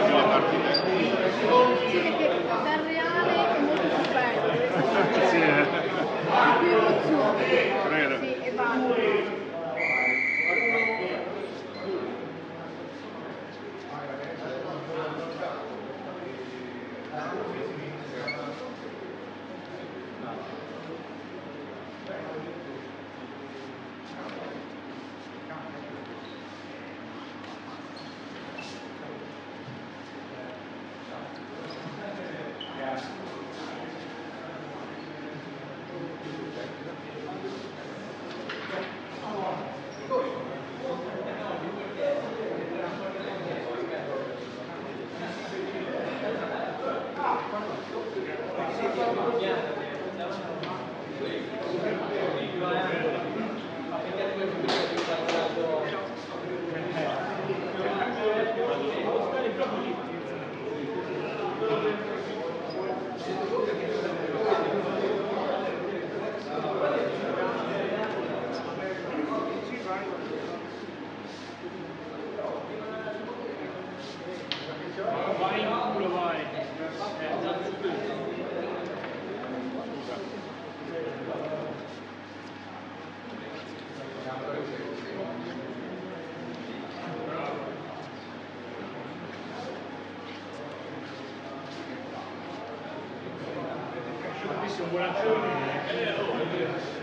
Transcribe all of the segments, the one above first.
guardi le partite. Sì, perché dal reale è molto più bello, Sì, eh. è più emozione. Credo. Sì, e basta. what I'm saying. Yeah, oh, yeah.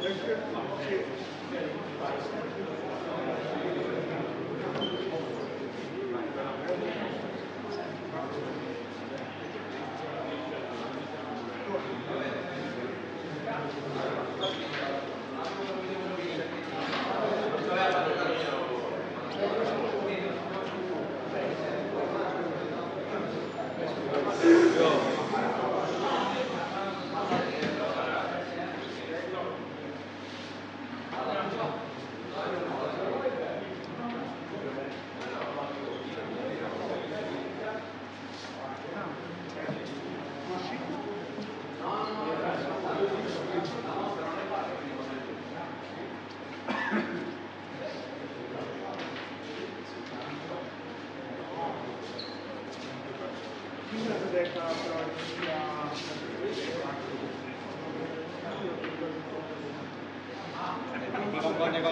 Qui non Eh,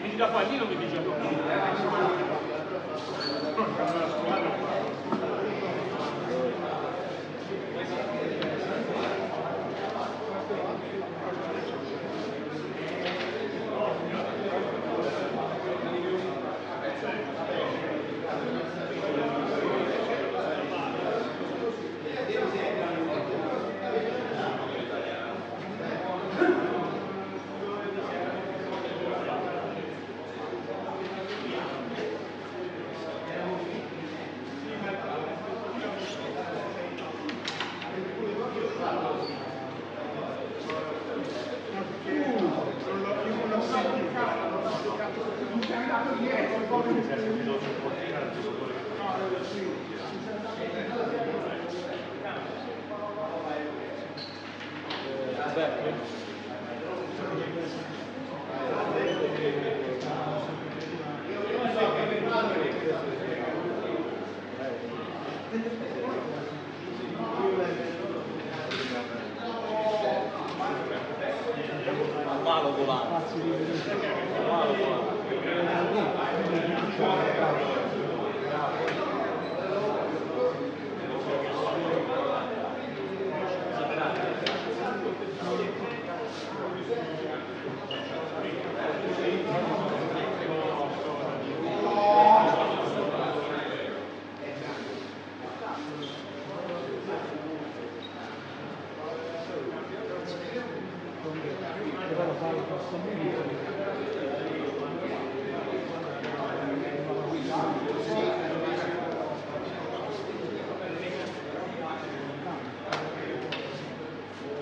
quindi da qua lì non mi dice back, man.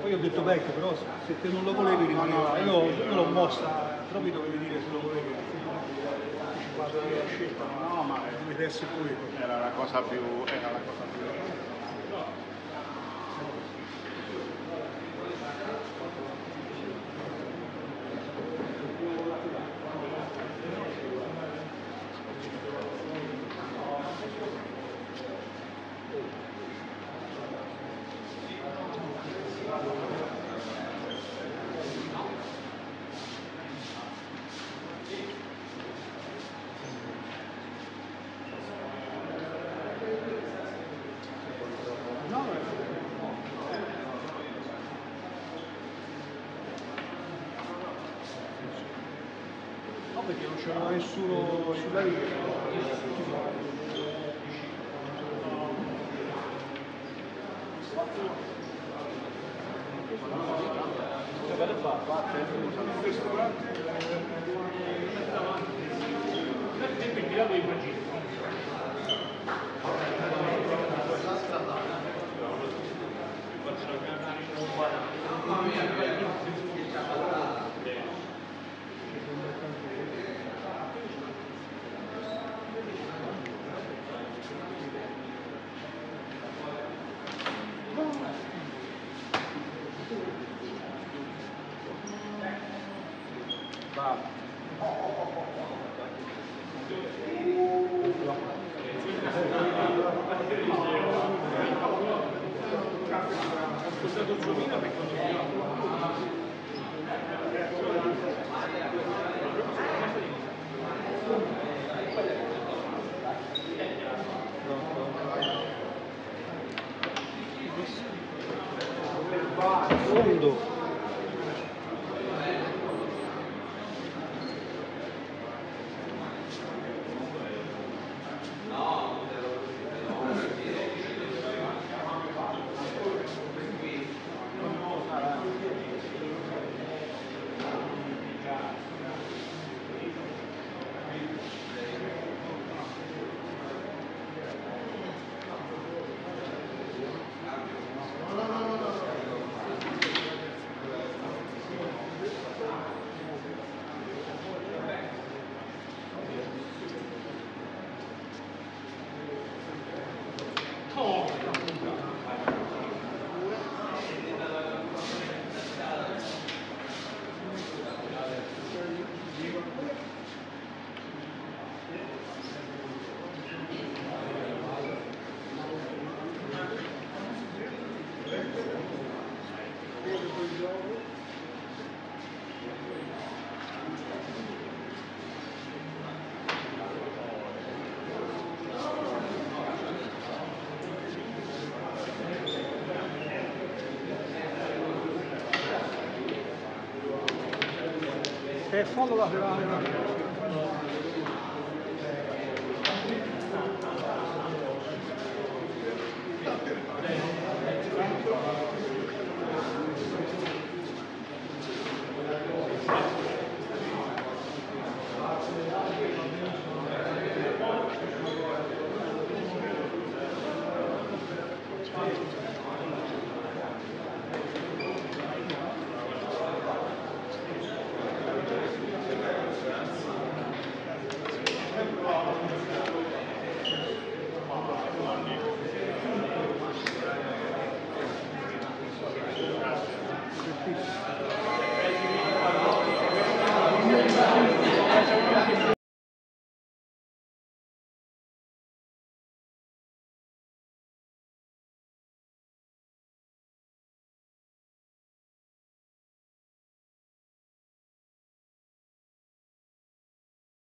Poi ho detto Beck, però se te non lo volevi rimaneva. Io, io l'ho mossa, però mi dovevi dire se lo volevi. La scelta, no, ma dovete essere voi. Era la cosa più... Era la cosa più... No, perché non c'era nessuno sulla riga. e undo。Solo las de la...